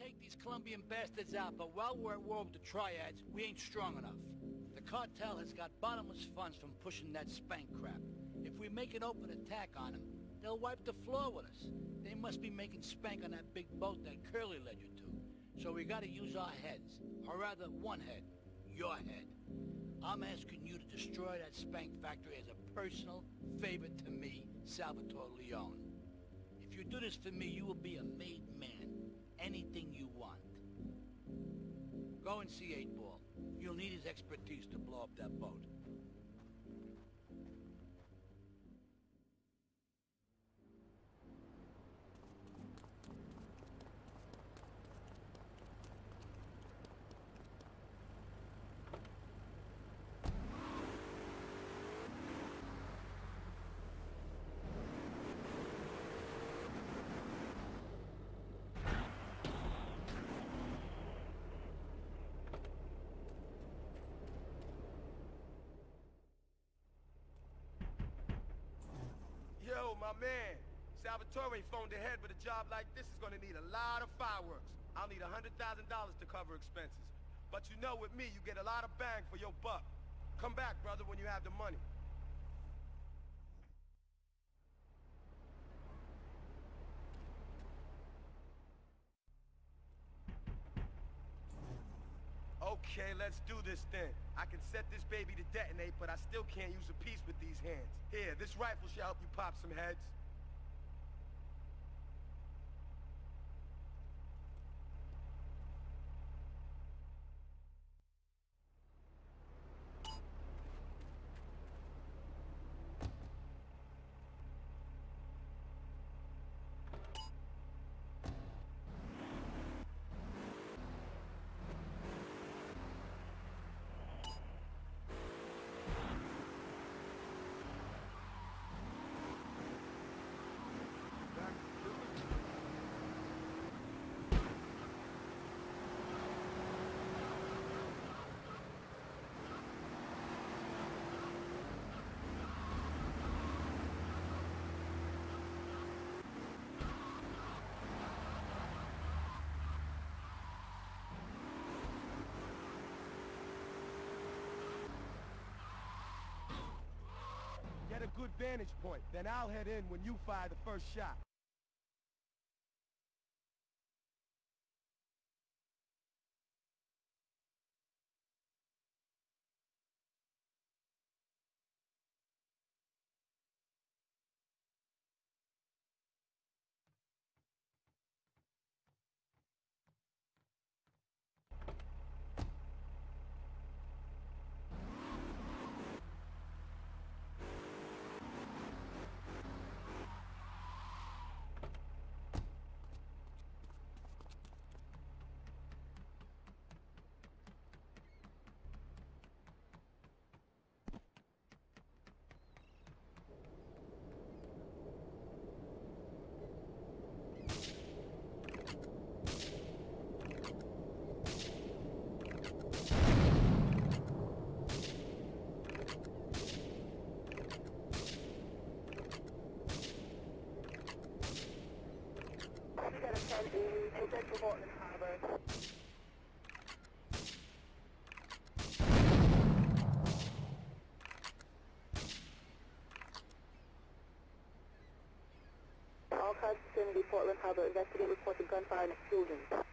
take these Colombian bastards out, but while we're at war with the triads, we ain't strong enough. The cartel has got bottomless funds from pushing that spank crap. If we make an open attack on them, they'll wipe the floor with us. They must be making spank on that big boat that Curly led you to. So we gotta use our heads. Or rather, one head. Your head. I'm asking you to destroy that spank factory as a personal favor to me, Salvatore Leone. If you do this for me, you will be a made man. Anything you want. Go and see 8-Ball. You'll need his expertise to blow up that boat. My man. Salvatore phoned ahead, but a job like this is gonna need a lot of fireworks. I'll need $100,000 to cover expenses. But you know with me, you get a lot of bang for your buck. Come back, brother, when you have the money. Okay, let's do this then. I can set this baby to detonate, but I still can't use a piece with these hands. Here, this rifle should help you pop some heads. A good vantage point, then I'll head in when you fire the first shot. All cars vicinity Portland Harbor, investigate reported gunfire and explosions.